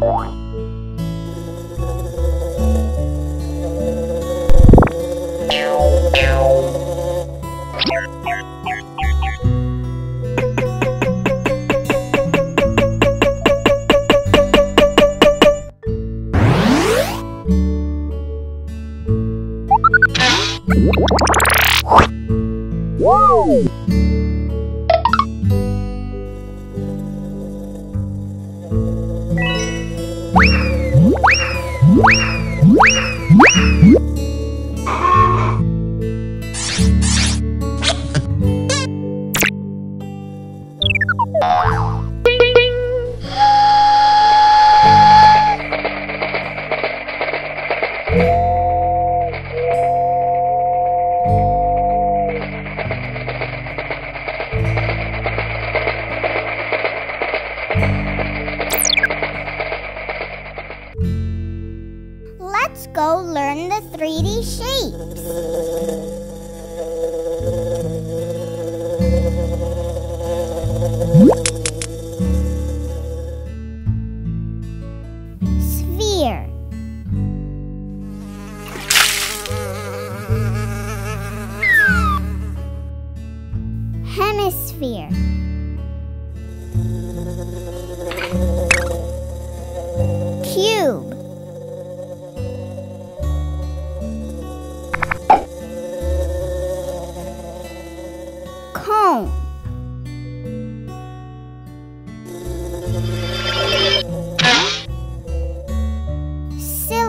Boing. Let's go learn the 3D shapes. Sphere. Hemisphere.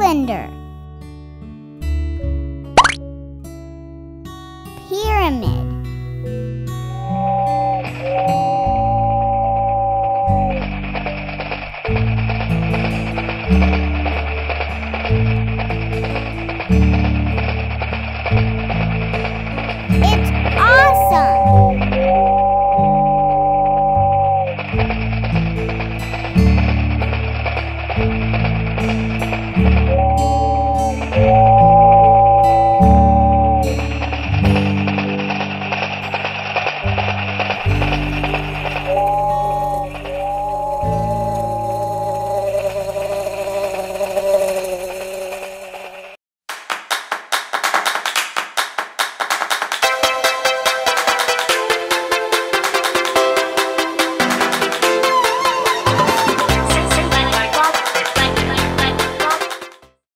Cylinder.